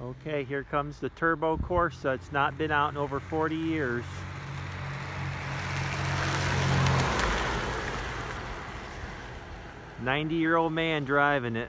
Okay, here comes the Turbo Corsa. It's not been out in over 40 years. Ninety-year-old man driving it.